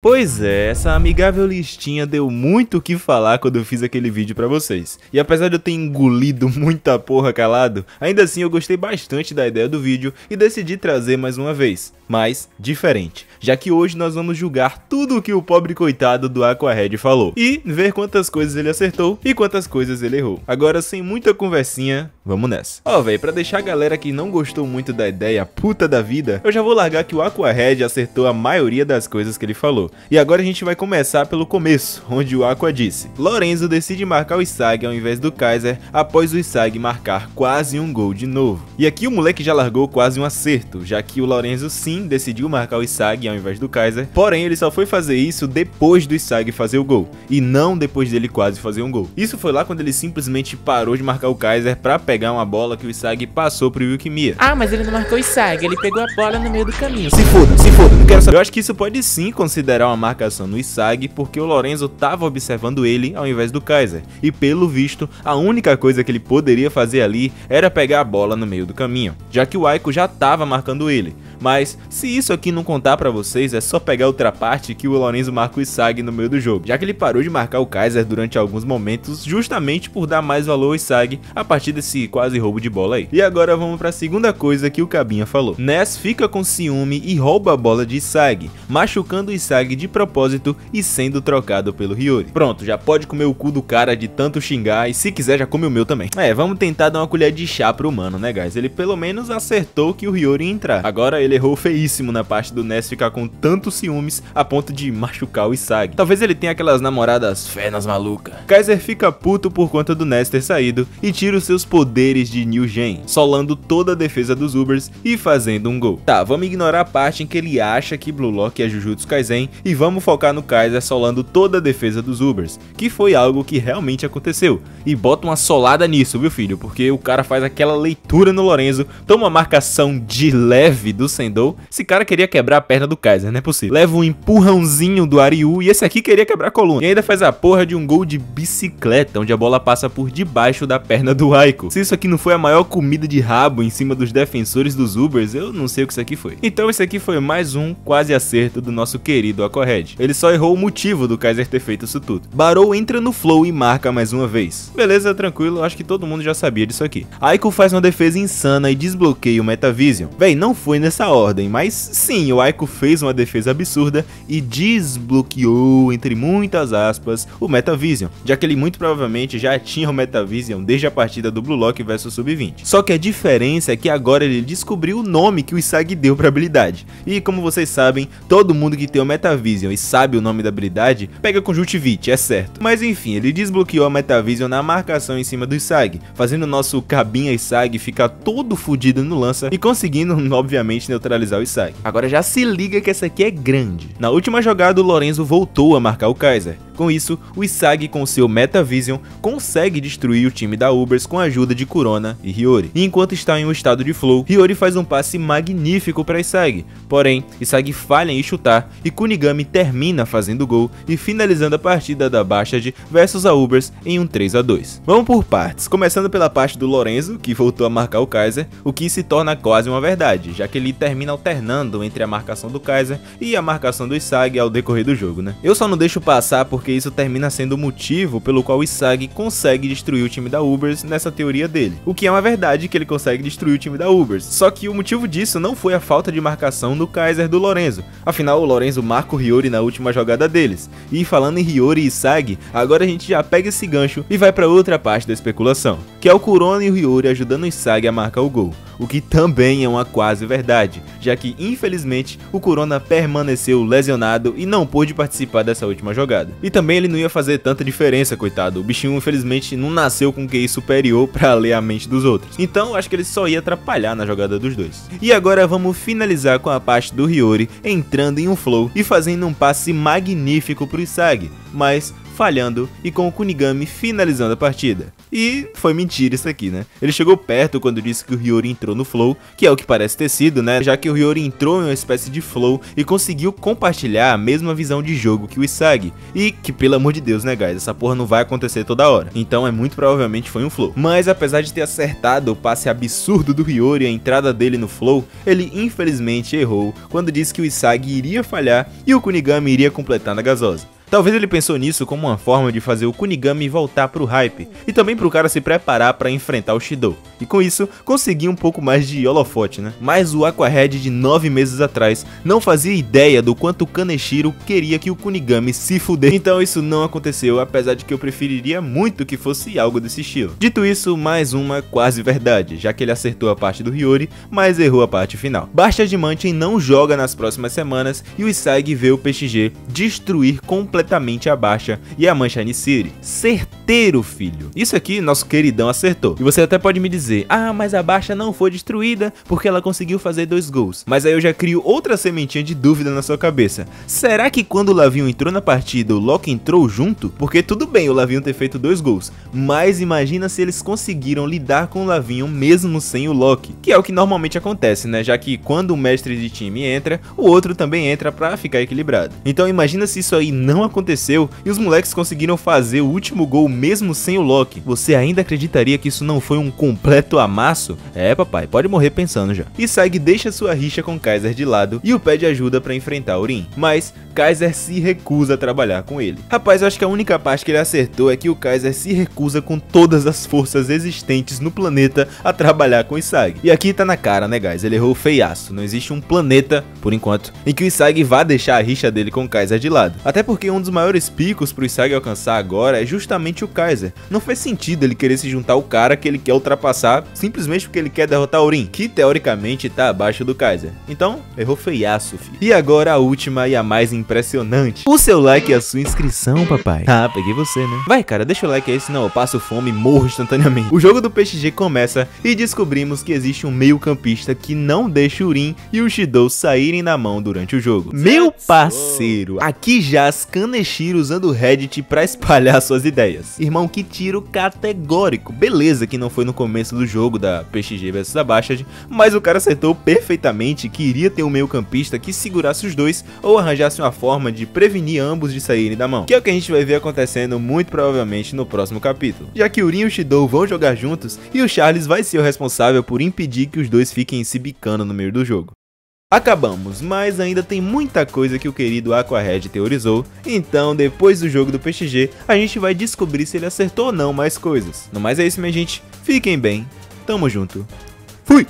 Pois é, essa amigável listinha deu muito o que falar quando eu fiz aquele vídeo pra vocês. E apesar de eu ter engolido muita porra calado, ainda assim eu gostei bastante da ideia do vídeo e decidi trazer mais uma vez, mas diferente, já que hoje nós vamos julgar tudo o que o pobre coitado do Aquahead falou e ver quantas coisas ele acertou e quantas coisas ele errou. Agora sem muita conversinha, vamos nessa. Ó, oh, velho, pra deixar a galera que não gostou muito da ideia puta da vida, eu já vou largar que o Aquahead acertou a maioria das coisas que ele falou. E agora a gente vai começar pelo começo, onde o Aqua disse: Lorenzo decide marcar o Isag ao invés do Kaiser após o Isag marcar quase um gol de novo. E aqui o moleque já largou quase um acerto, já que o Lorenzo sim decidiu marcar o Isag ao invés do Kaiser, porém ele só foi fazer isso depois do Isag fazer o gol, e não depois dele quase fazer um gol. Isso foi lá quando ele simplesmente parou de marcar o Kaiser para pegar uma bola que o Isag passou pro Yukimiya. Ah, mas ele não marcou o Isag, ele pegou a bola no meio do caminho. Se foda, se foda, não quero saber. Eu acho que isso pode sim considerar uma marcação no Isag porque o Lorenzo estava observando ele ao invés do Kaiser, e pelo visto, a única coisa que ele poderia fazer ali era pegar a bola no meio do caminho, já que o Aiko já estava marcando ele. Mas se isso aqui não contar para vocês, é só pegar outra parte que o Lorenzo marca o Isag no meio do jogo, já que ele parou de marcar o Kaiser durante alguns momentos, justamente por dar mais valor ao Isag a partir desse quase roubo de bola aí. E agora vamos para a segunda coisa que o Cabinha falou. Ness fica com ciúme e rouba a bola de Isag, machucando o Isag de propósito e sendo trocado pelo Hiyori. Pronto, já pode comer o cu do cara de tanto xingar e se quiser já come o meu também. É, vamos tentar dar uma colher de chá pro mano, né guys? Ele pelo menos acertou que o Hiyori ia entrar. Agora ele errou feíssimo na parte do Ness ficar com tantos ciúmes a ponto de machucar o Isag. Talvez ele tenha aquelas namoradas fenas maluca. Kaiser fica puto por conta do Ness ter saído e tira os seus poderes de New Gen, solando toda a defesa dos Ubers e fazendo um gol. Tá, vamos ignorar a parte em que ele acha que Blue Lock é Jujutsu Kaisen e vamos focar no Kaiser solando toda a defesa dos Ubers, que foi algo que realmente aconteceu. E bota uma solada nisso, viu filho? Porque o cara faz aquela leitura no Lorenzo, toma marcação de leve do Sendou. Esse cara queria quebrar a perna do Kaiser, não é possível. Leva um empurrãozinho do Ariu e esse aqui queria quebrar a coluna. E ainda faz a porra de um gol de bicicleta, onde a bola passa por debaixo da perna do Aiko. Se isso aqui não foi a maior comida de rabo em cima dos defensores dos Ubers, eu não sei o que isso aqui foi. Então esse aqui foi mais um quase acerto do nosso querido Aquahead. Ele só errou o motivo do Kaiser ter feito isso tudo. Barou entra no flow e marca mais uma vez. Beleza, tranquilo, acho que todo mundo já sabia disso aqui. Aiko faz uma defesa insana e desbloqueia o Metavision. Véi, não foi nessa ordem, mas sim, o Aiko fez uma defesa absurda e desbloqueou, entre muitas aspas, o Metavision, já que ele muito provavelmente já tinha o Metavision desde a partida do Blue Lock vs Sub-20. Só que a diferença é que agora ele descobriu o nome que o Isag deu para a habilidade. E como vocês sabem, todo mundo que tem o Metavision e sabe o nome da habilidade, pega conjuntivite, é certo. Mas enfim, ele desbloqueou a Metavision na marcação em cima do Isag, fazendo o nosso cabinha Isag ficar todo fudido no lança e conseguindo, obviamente, neutralizar o Isag. Agora já se liga que essa aqui é grande. Na última jogada, o Lorenzo voltou a marcar o Kaiser, com isso, o Isag com seu Metavision consegue destruir o time da Ubers com a ajuda de Kurona e Hiyori. E enquanto está em um estado de flow, Hiyori faz um passe magnífico para Isag, porém, Isag falha em chutar e Kunigami termina fazendo gol e finalizando a partida da Bastard versus a Ubers em um 3 a 2 Vamos por partes, começando pela parte do Lorenzo, que voltou a marcar o Kaiser, o que se torna quase uma verdade, já que ele termina alternando entre a marcação do Kaiser e a marcação do Isag ao decorrer do jogo, né? Eu só não deixo passar porque porque isso termina sendo o motivo pelo qual o Isag consegue destruir o time da Ubers nessa teoria dele. O que é uma verdade que ele consegue destruir o time da Ubers. Só que o motivo disso não foi a falta de marcação do Kaiser do Lorenzo. Afinal, o Lorenzo marca o Hiyori na última jogada deles. E falando em Hiyori e Isag, agora a gente já pega esse gancho e vai para outra parte da especulação, que é o Kurona e o Hiyori ajudando o Isag a marcar o gol o que também é uma quase verdade, já que infelizmente o Corona permaneceu lesionado e não pôde participar dessa última jogada. E também ele não ia fazer tanta diferença, coitado, o bichinho infelizmente não nasceu com QI superior para ler a mente dos outros, então acho que ele só ia atrapalhar na jogada dos dois. E agora vamos finalizar com a parte do Hiyori entrando em um flow e fazendo um passe magnífico pro Isagi, mas falhando e com o Kunigami finalizando a partida. E foi mentira isso aqui, né? Ele chegou perto quando disse que o Hiyori entrou no flow, que é o que parece ter sido, né? Já que o Hiyori entrou em uma espécie de flow e conseguiu compartilhar a mesma visão de jogo que o Isagi. E que, pelo amor de Deus, né, guys? Essa porra não vai acontecer toda hora. Então é muito provavelmente foi um flow. Mas apesar de ter acertado o passe absurdo do Hiyori e a entrada dele no flow, ele infelizmente errou quando disse que o Isagi iria falhar e o Kunigami iria completar na gasosa. Talvez ele pensou nisso como uma forma de fazer o Kunigami voltar pro hype, e também pro cara se preparar para enfrentar o Shido, e com isso conseguir um pouco mais de holofote, né? Mas o Aquahead de 9 meses atrás não fazia ideia do quanto Kaneshiro queria que o Kunigami se fuder, então isso não aconteceu, apesar de que eu preferiria muito que fosse algo desse estilo. Dito isso, mais uma quase verdade, já que ele acertou a parte do Hiyori, mas errou a parte final. Basta Diamante não joga nas próximas semanas e o Isagi vê o PXG destruir completamente completamente a baixa e a mancha City. Certeiro, filho. Isso aqui nosso queridão acertou. E você até pode me dizer, ah, mas a baixa não foi destruída porque ela conseguiu fazer dois gols. Mas aí eu já crio outra sementinha de dúvida na sua cabeça. Será que quando o Lavinho entrou na partida, o Loki entrou junto? Porque tudo bem o Lavinho ter feito dois gols, mas imagina se eles conseguiram lidar com o Lavinho mesmo sem o Loki, que é o que normalmente acontece, né? Já que quando o mestre de time entra, o outro também entra para ficar equilibrado. Então imagina se isso aí não aconteceu e os moleques conseguiram fazer o último gol mesmo sem o Loki. Você ainda acreditaria que isso não foi um completo amasso? É, papai, pode morrer pensando já. E Saig deixa sua rixa com Kaiser de lado e o pede ajuda para enfrentar Urim. Mas Kaiser se recusa a trabalhar com ele. Rapaz, eu acho que a única parte que ele acertou é que o Kaiser se recusa com todas as forças existentes no planeta a trabalhar com Isag. E aqui tá na cara, né, guys? Ele errou feiaço. Não existe um planeta, por enquanto, em que o Isag vá deixar a rixa dele com o Kaiser de lado. Até porque um um dos maiores picos pro Isagi alcançar agora é justamente o Kaiser. Não faz sentido ele querer se juntar ao cara que ele quer ultrapassar simplesmente porque ele quer derrotar o Rin, que teoricamente tá abaixo do Kaiser. Então, errou feiaço, filho. E agora a última e a mais impressionante. O seu like e a sua inscrição, papai. Ah, peguei você, né? Vai, cara, deixa o like aí, senão eu passo fome e morro instantaneamente. O jogo do PXG começa e descobrimos que existe um meio campista que não deixa o Rin e o Shidou saírem na mão durante o jogo. Meu parceiro, aqui já as Kaneshiro usando o Reddit para espalhar suas ideias. Irmão, que tiro categórico. Beleza que não foi no começo do jogo da PXG vs Abashad, mas o cara acertou perfeitamente que iria ter um meio campista que segurasse os dois ou arranjasse uma forma de prevenir ambos de saírem da mão. Que é o que a gente vai ver acontecendo muito provavelmente no próximo capítulo. Já que Urin e o Shidou vão jogar juntos e o Charles vai ser o responsável por impedir que os dois fiquem se bicando no meio do jogo. Acabamos, mas ainda tem muita coisa que o querido Aquahead teorizou, então depois do jogo do PXG, a gente vai descobrir se ele acertou ou não mais coisas. No mais é isso minha gente, fiquem bem, tamo junto, fui!